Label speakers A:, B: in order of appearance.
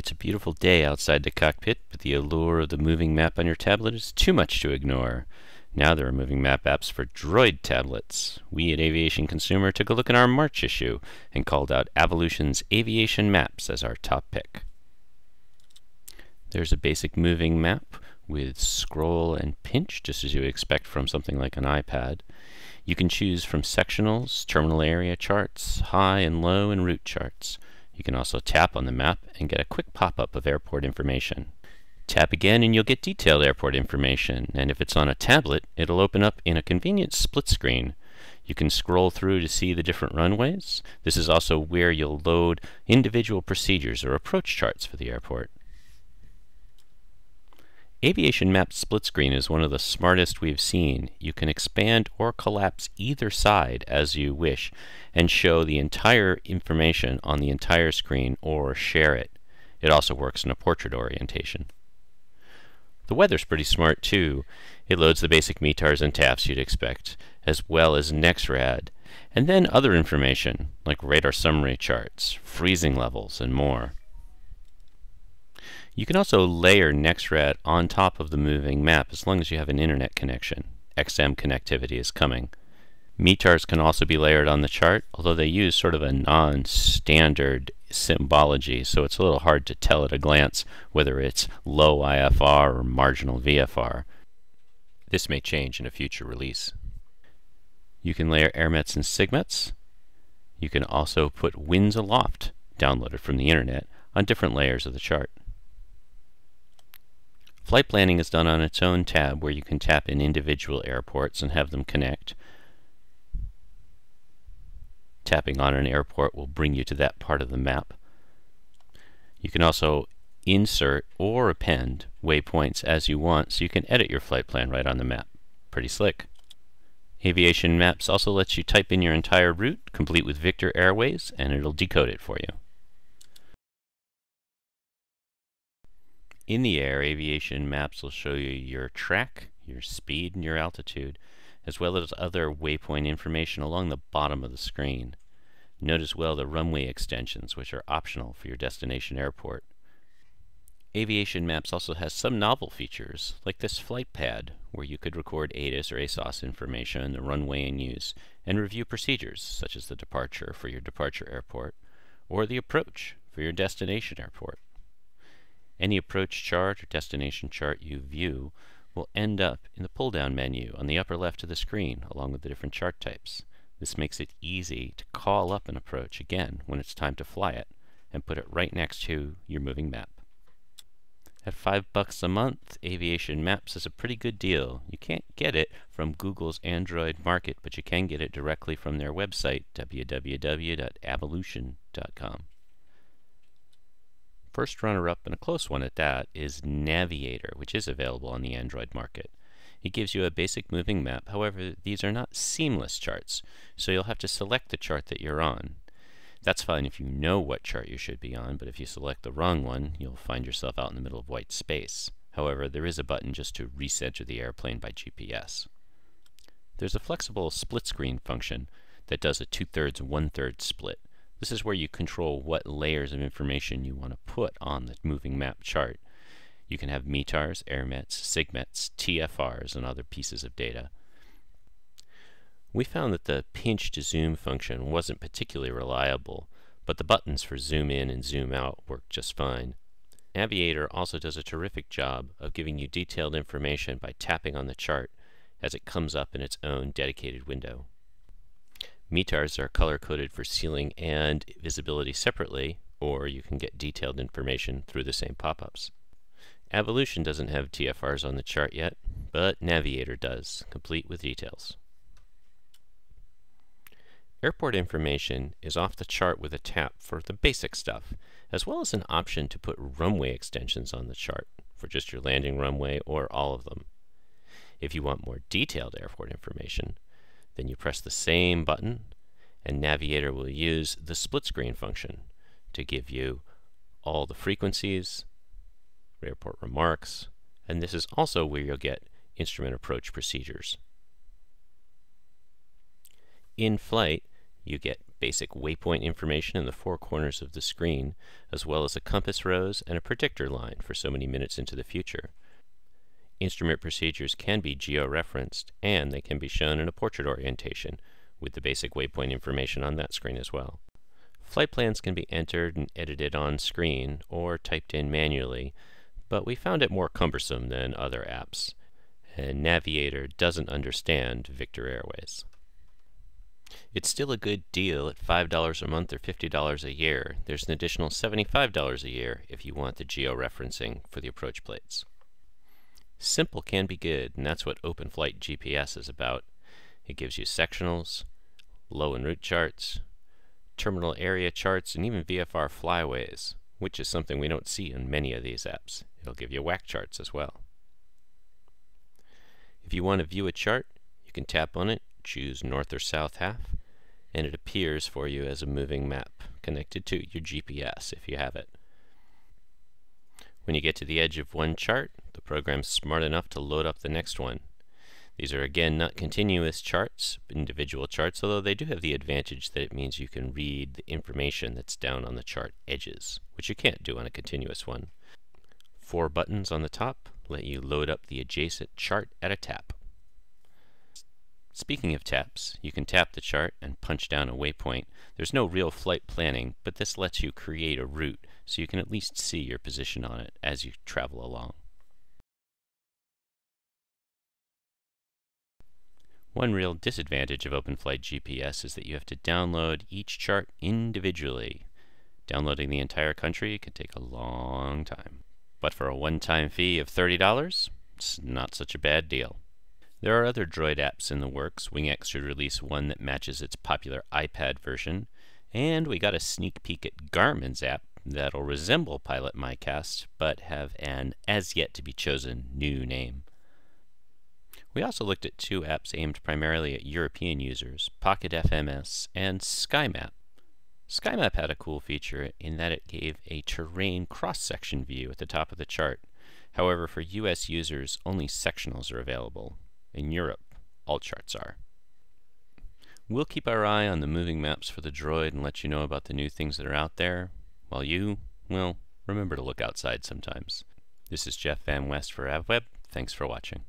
A: It's a beautiful day outside the cockpit, but the allure of the moving map on your tablet is too much to ignore. Now there are moving map apps for Droid tablets. We at Aviation Consumer took a look in our March issue and called out Avilution's Aviation Maps as our top pick. There's a basic moving map with scroll and pinch, just as you would expect from something like an iPad. You can choose from sectionals, terminal area charts, high and low and route charts. You can also tap on the map and get a quick pop-up of airport information. Tap again and you'll get detailed airport information, and if it's on a tablet, it'll open up in a convenient split screen. You can scroll through to see the different runways. This is also where you'll load individual procedures or approach charts for the airport. Aviation Map split screen is one of the smartest we've seen. You can expand or collapse either side as you wish and show the entire information on the entire screen or share it. It also works in a portrait orientation. The weather's pretty smart too. It loads the basic METARs and TAFs you'd expect, as well as NEXRAD, and then other information like radar summary charts, freezing levels, and more. You can also layer NEXRAD on top of the moving map as long as you have an internet connection. XM connectivity is coming. METARs can also be layered on the chart, although they use sort of a non-standard symbology, so it's a little hard to tell at a glance whether it's low IFR or marginal VFR. This may change in a future release. You can layer AirMets and SIGMETs. You can also put winds aloft, downloaded from the internet, on different layers of the chart. Flight planning is done on its own tab where you can tap in individual airports and have them connect. Tapping on an airport will bring you to that part of the map. You can also insert or append waypoints as you want so you can edit your flight plan right on the map. Pretty slick. Aviation Maps also lets you type in your entire route, complete with Victor Airways, and it'll decode it for you. In the air, aviation maps will show you your track, your speed, and your altitude, as well as other waypoint information along the bottom of the screen. Note as well the runway extensions, which are optional for your destination airport. Aviation Maps also has some novel features, like this flight pad, where you could record ATIS or ASOS information, the runway in use, and review procedures, such as the departure for your departure airport, or the approach for your destination airport. Any approach chart or destination chart you view will end up in the pull-down menu on the upper left of the screen, along with the different chart types. This makes it easy to call up an approach again when it's time to fly it, and put it right next to your moving map. At five bucks a month, Aviation Maps is a pretty good deal. You can't get it from Google's Android market, but you can get it directly from their website, www.avilution.com. First runner-up, and a close one at that, is Naviator, which is available on the Android market. It gives you a basic moving map, however, these are not seamless charts, so you'll have to select the chart that you're on. That's fine if you know what chart you should be on, but if you select the wrong one, you'll find yourself out in the middle of white space. However, there is a button just to recenter the airplane by GPS. There's a flexible split screen function that does a two-thirds, one-third split. This is where you control what layers of information you want to put on the moving map chart. You can have METARs, AirMets, SIGMETs, TFRs, and other pieces of data. We found that the pinch to zoom function wasn't particularly reliable, but the buttons for zoom in and zoom out work just fine. Naviator also does a terrific job of giving you detailed information by tapping on the chart as it comes up in its own dedicated window. METARs are color-coded for ceiling and visibility separately, or you can get detailed information through the same pop-ups. Avilution doesn't have TFRs on the chart yet, but Naviator does, complete with details. Airport information is off the chart with a tap for the basic stuff, as well as an option to put runway extensions on the chart for just your landing runway or all of them. If you want more detailed airport information, then you press the same button and Naviator will use the split screen function to give you all the frequencies, airport remarks, and this is also where you'll get instrument approach procedures. In flight, you get basic waypoint information in the four corners of the screen, as well as a compass rose and a predictor line for so many minutes into the future. Instrument procedures can be georeferenced, and they can be shown in a portrait orientation, with the basic waypoint information on that screen as well. Flight plans can be entered and edited on screen, or typed in manually, but we found it more cumbersome than other apps, and Naviator doesn't understand Victor Airways. It's still a good deal at $5 a month or $50 a year. There's an additional $75 a year if you want the georeferencing for the approach plates. Simple can be good, and that's what OpenFlight GPS is about. It gives you sectionals, low and route charts, terminal area charts, and even VFR flyways, which is something we don't see in many of these apps. It'll give you WAC charts as well. If you want to view a chart, you can tap on it, choose north or south half, and it appears for you as a moving map connected to your GPS if you have it. When you get to the edge of one chart, the program's smart enough to load up the next one. These are again not continuous charts, individual charts, although they do have the advantage that it means you can read the information that's down on the chart edges, which you can't do on a continuous one. Four buttons on the top let you load up the adjacent chart at a tap. Speaking of taps, you can tap the chart and punch down a waypoint. There's no real flight planning, but this lets you create a route so you can at least see your position on it as you travel along. One real disadvantage of OpenFlight GPS is that you have to download each chart individually. Downloading the entire country can take a long time. But for a one-time fee of $30, it's not such a bad deal. There are other Droid apps in the works. WingX should release one that matches its popular iPad version. And we got a sneak peek at Garmin's app that'll resemble Pilot MyCast, but have an as yet to be chosen new name. We also looked at two apps aimed primarily at European users, Pocket FMS and SkyMap. SkyMap had a cool feature in that it gave a terrain cross-section view at the top of the chart. However, for US users, only sectionals are available. In Europe, all charts are. We'll keep our eye on the moving maps for the droid and let you know about the new things that are out there, while you, well, remember to look outside sometimes. This is Jeff Van West for AvWeb. Thanks for watching.